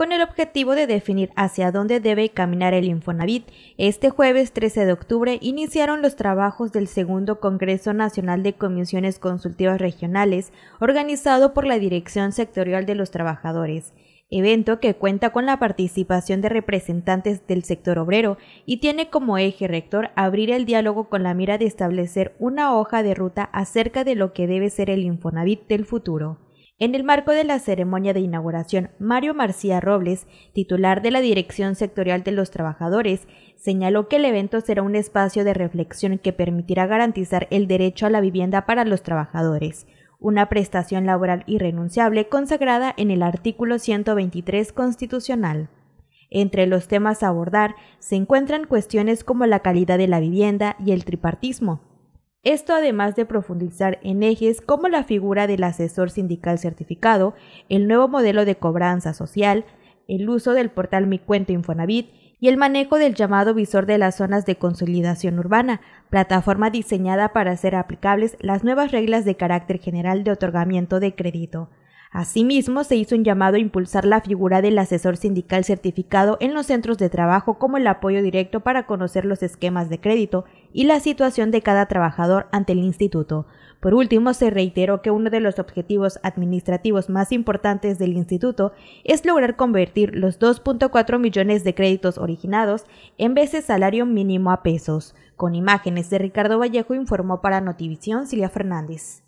con el objetivo de definir hacia dónde debe caminar el Infonavit. Este jueves 13 de octubre iniciaron los trabajos del segundo Congreso Nacional de Comisiones Consultivas Regionales, organizado por la Dirección Sectorial de los Trabajadores evento que cuenta con la participación de representantes del sector obrero y tiene como eje rector abrir el diálogo con la mira de establecer una hoja de ruta acerca de lo que debe ser el Infonavit del futuro. En el marco de la ceremonia de inauguración, Mario Marcía Robles, titular de la Dirección Sectorial de los Trabajadores, señaló que el evento será un espacio de reflexión que permitirá garantizar el derecho a la vivienda para los trabajadores, una prestación laboral irrenunciable consagrada en el artículo 123 constitucional. Entre los temas a abordar se encuentran cuestiones como la calidad de la vivienda y el tripartismo, esto además de profundizar en ejes como la figura del asesor sindical certificado, el nuevo modelo de cobranza social, el uso del portal Mi Cuenta Infonavit y el manejo del llamado visor de las zonas de consolidación urbana, plataforma diseñada para hacer aplicables las nuevas reglas de carácter general de otorgamiento de crédito. Asimismo, se hizo un llamado a impulsar la figura del asesor sindical certificado en los centros de trabajo como el apoyo directo para conocer los esquemas de crédito y la situación de cada trabajador ante el instituto. Por último, se reiteró que uno de los objetivos administrativos más importantes del instituto es lograr convertir los 2.4 millones de créditos originados en veces salario mínimo a pesos. Con imágenes de Ricardo Vallejo informó para Notivisión Silvia Fernández.